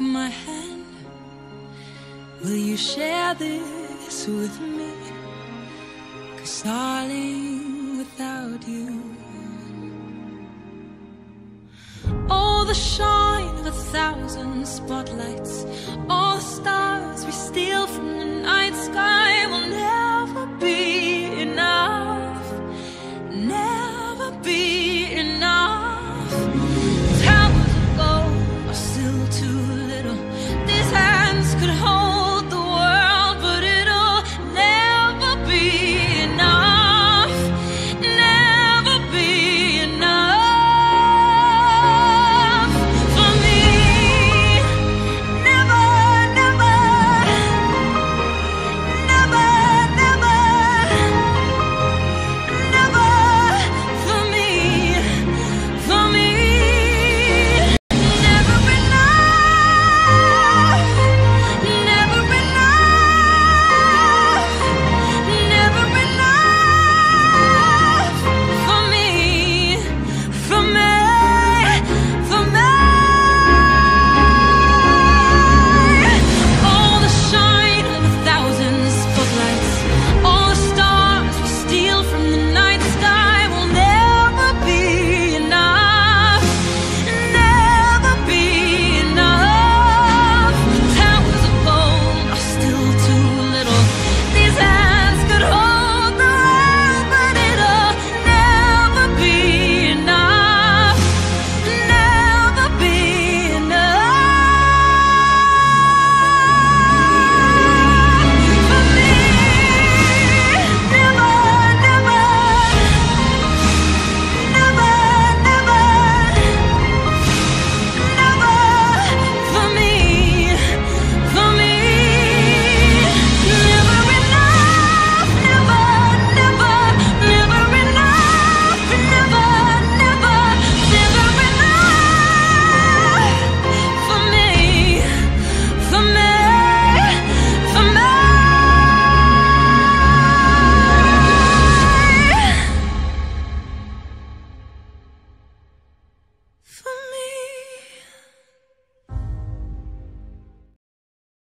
My hand. Will you share this with me? Cause darling, without you All the shine of a thousand spotlights All the stars we steal